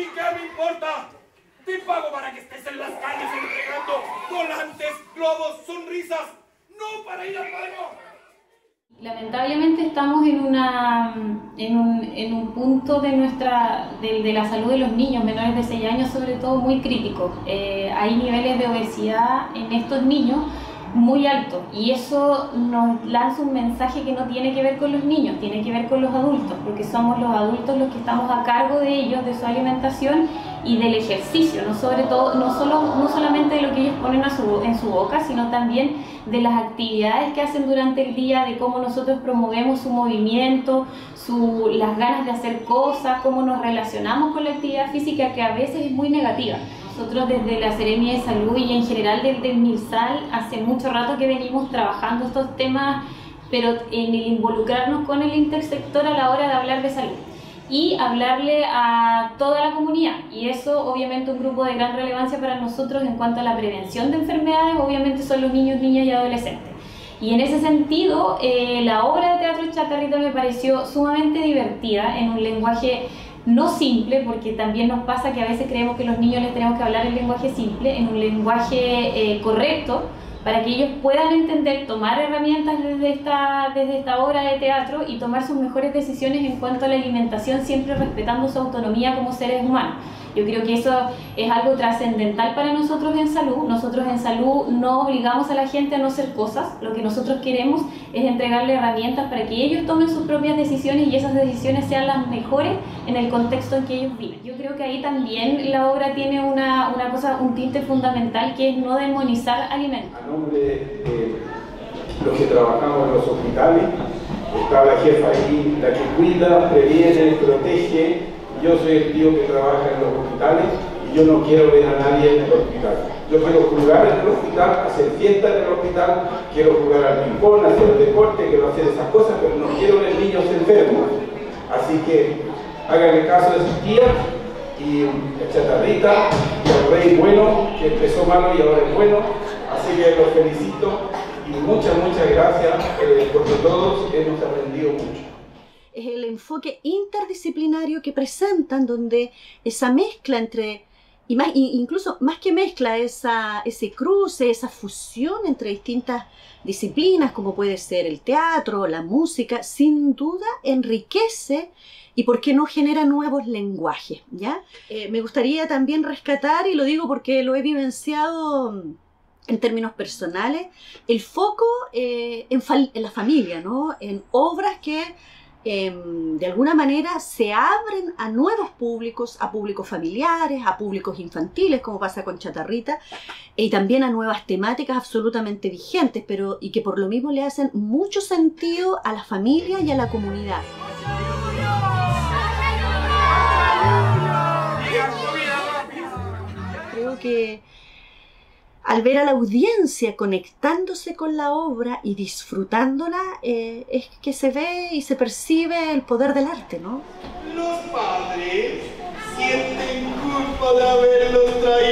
mí qué me importa? Te pago para que estés en las calles entregando volantes, globos, sonrisas, no para ir al baño. Lamentablemente estamos en, una, en, un, en un punto de, nuestra, de, de, la salud de los niños menores de 6 años, sobre todo muy crítico. Eh, hay niveles de obesidad en estos niños muy alto. Y eso nos lanza un mensaje que no tiene que ver con los niños, tiene que ver con los adultos, porque somos los adultos los que estamos a cargo de ellos, de su alimentación y del ejercicio, no sobre todo, no solo no solamente de lo que ellos ponen a su, en su boca, sino también de las actividades que hacen durante el día, de cómo nosotros promovemos su movimiento, su, las ganas de hacer cosas, cómo nos relacionamos con la actividad física que a veces es muy negativa. Nosotros desde la Seremia de Salud y en general desde el MIRSAL hace mucho rato que venimos trabajando estos temas, pero en el involucrarnos con el intersector a la hora de hablar de salud y hablarle a toda la comunidad. Y eso obviamente un grupo de gran relevancia para nosotros en cuanto a la prevención de enfermedades, obviamente son los niños, niñas y adolescentes. Y en ese sentido, eh, la obra de teatro Chacarrita me pareció sumamente divertida, en un lenguaje no simple, porque también nos pasa que a veces creemos que los niños les tenemos que hablar en lenguaje simple, en un lenguaje eh, correcto, para que ellos puedan entender, tomar herramientas desde esta, desde esta obra de teatro y tomar sus mejores decisiones en cuanto a la alimentación, siempre respetando su autonomía como seres humanos. Yo creo que eso es algo trascendental para nosotros en salud. Nosotros en salud no obligamos a la gente a no hacer cosas. Lo que nosotros queremos es entregarle herramientas para que ellos tomen sus propias decisiones y esas decisiones sean las mejores en el contexto en que ellos viven. Yo creo que ahí también la obra tiene una, una cosa, un tinte fundamental que es no demonizar alimentos. Nombre de los que trabajamos en los hospitales, está la jefa ahí, la que cuida, previene, protege yo soy el tío que trabaja en los hospitales y yo no quiero ver a nadie en el hospital. Yo quiero jugar en el hospital, hacer fiestas en el hospital, quiero jugar al ping-pong, hacer deporte, quiero hacer esas cosas, pero no quiero ver niños enfermos. Así que háganle caso de sus tías y chatarrita y el rey bueno, que empezó malo y ahora es bueno. Así que los felicito y muchas, muchas gracias eh, porque todos hemos aprendido mucho es el enfoque interdisciplinario que presentan, donde esa mezcla entre, y más, incluso más que mezcla, esa, ese cruce, esa fusión entre distintas disciplinas, como puede ser el teatro, la música, sin duda enriquece y por qué no genera nuevos lenguajes. ¿ya? Eh, me gustaría también rescatar, y lo digo porque lo he vivenciado en términos personales, el foco eh, en, en, la familia, ¿no? en obras que Em, de alguna manera se abren a nuevos públicos, a públicos familiares, a públicos infantiles, como pasa con Chatarrita, y también a nuevas temáticas absolutamente vigentes, pero y que por lo mismo le hacen mucho sentido a la familia y a la comunidad. Al ver a la audiencia conectándose con la obra y disfrutándola, eh, es que se ve y se percibe el poder del arte, ¿no? Los padres sienten culpa de haberlos traído